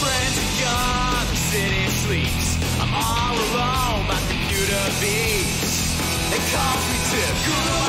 friends are gone, the city sleeps. I'm all alone, my computer beats. They call me to go.